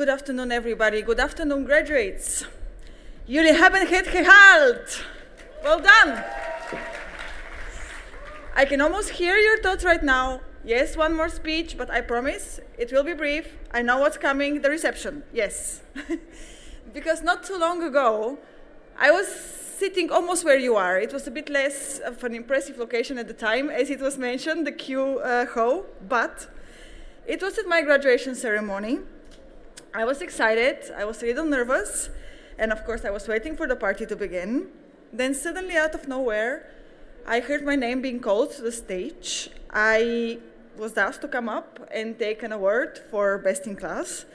Good afternoon, everybody. Good afternoon, graduates. Jullie hebben het gehaald. Well done. I can almost hear your thoughts right now. Yes, one more speech, but I promise it will be brief. I know what's coming, the reception. Yes. because not too long ago, I was sitting almost where you are. It was a bit less of an impressive location at the time, as it was mentioned, the Q uh, Ho, but it was at my graduation ceremony. I was excited, I was a little nervous, and of course, I was waiting for the party to begin. Then, suddenly, out of nowhere, I heard my name being called to the stage. I was asked to come up and take an award for Best in Class.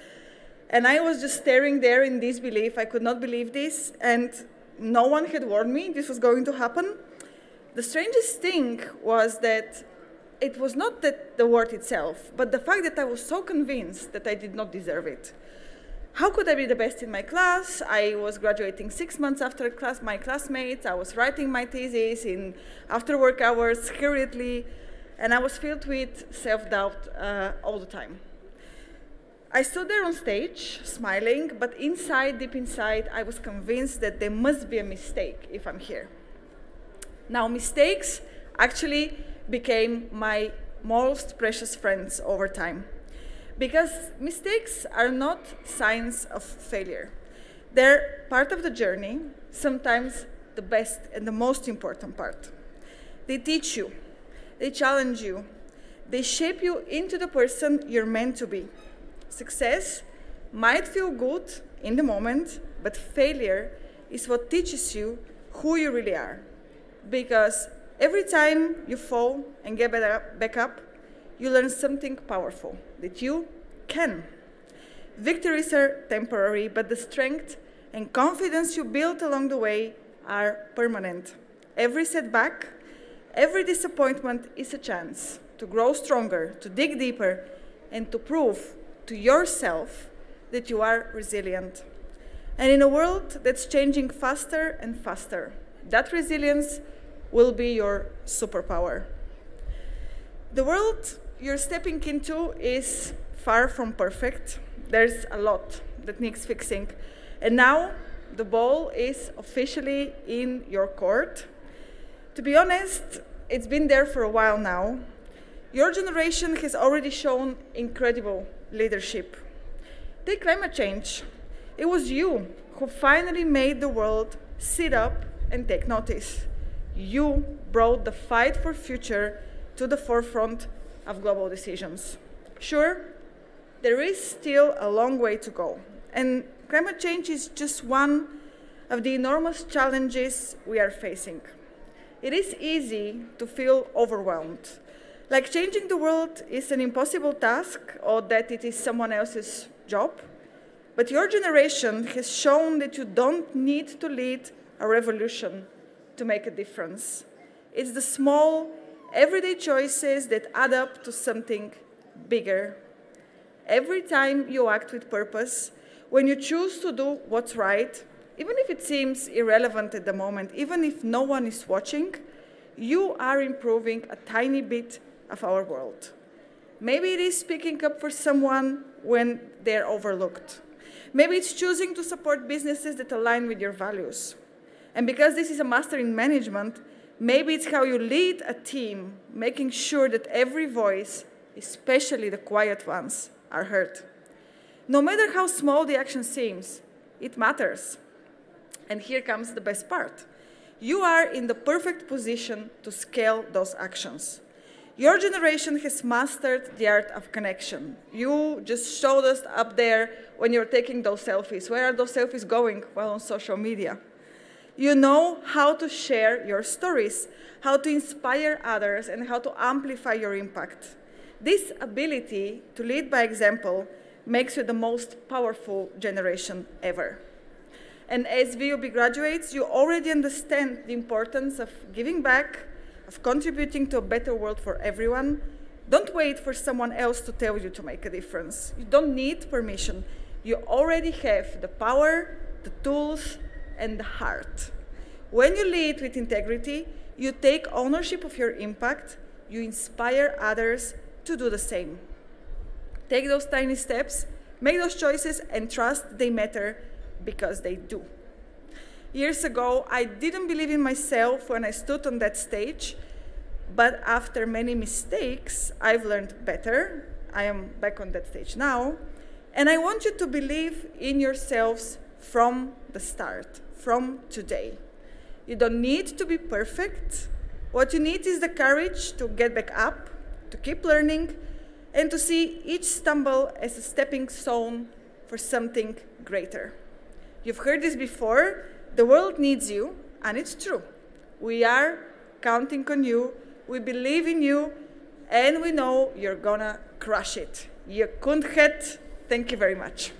And I was just staring there in disbelief. I could not believe this. And no one had warned me this was going to happen. The strangest thing was that it was not that the word itself, but the fact that I was so convinced that I did not deserve it. How could I be the best in my class? I was graduating six months after class, my classmates. I was writing my thesis in after work hours, hurriedly, and I was filled with self doubt uh, all the time. I stood there on stage, smiling, but inside, deep inside, I was convinced that there must be a mistake if I'm here. Now, mistakes actually became my most precious friends over time. Because mistakes are not signs of failure. They're part of the journey, sometimes the best and the most important part. They teach you, they challenge you, they shape you into the person you're meant to be. Success might feel good in the moment, but failure is what teaches you who you really are. Because every time you fall and get back up, you learn something powerful that you can. Victories are temporary, but the strength and confidence you build along the way are permanent. Every setback, every disappointment is a chance to grow stronger, to dig deeper, and to prove to yourself that you are resilient. And in a world that's changing faster and faster, that resilience will be your superpower. The world you're stepping into is far from perfect. There's a lot that needs fixing. And now the ball is officially in your court. To be honest, it's been there for a while now. Your generation has already shown incredible leadership. Take climate change. It was you who finally made the world sit up and take notice. You brought the fight for future to the forefront of global decisions. Sure, there is still a long way to go, and climate change is just one of the enormous challenges we are facing. It is easy to feel overwhelmed, like changing the world is an impossible task or that it is someone else's job. But your generation has shown that you don't need to lead a revolution to make a difference. It's the small, everyday choices that add up to something bigger. Every time you act with purpose, when you choose to do what's right, even if it seems irrelevant at the moment, even if no one is watching, you are improving a tiny bit of our world. Maybe it is speaking up for someone when they're overlooked. Maybe it's choosing to support businesses that align with your values. And because this is a master in management, maybe it's how you lead a team, making sure that every voice, especially the quiet ones, are heard. No matter how small the action seems, it matters. And here comes the best part. You are in the perfect position to scale those actions. Your generation has mastered the art of connection. You just showed us up there when you're taking those selfies. Where are those selfies going? Well, on social media. You know how to share your stories, how to inspire others, and how to amplify your impact. This ability to lead by example makes you the most powerful generation ever. And as VUB graduates, you already understand the importance of giving back, of contributing to a better world for everyone, don't wait for someone else to tell you to make a difference. You don't need permission. You already have the power, the tools, and heart. When you lead with integrity, you take ownership of your impact, you inspire others to do the same. Take those tiny steps, Make those choices and trust they matter because they do. Years ago, I didn't believe in myself when I stood on that stage, but after many mistakes, I've learned better. I am back on that stage now. And I want you to believe in yourselves from the start, from today. You don't need to be perfect. What you need is the courage to get back up, to keep learning, and to see each stumble as a stepping stone for something greater. You've heard this before. The world needs you, and it's true. We are counting on you, we believe in you, and we know you're gonna crush it. Je kunt. Thank you very much.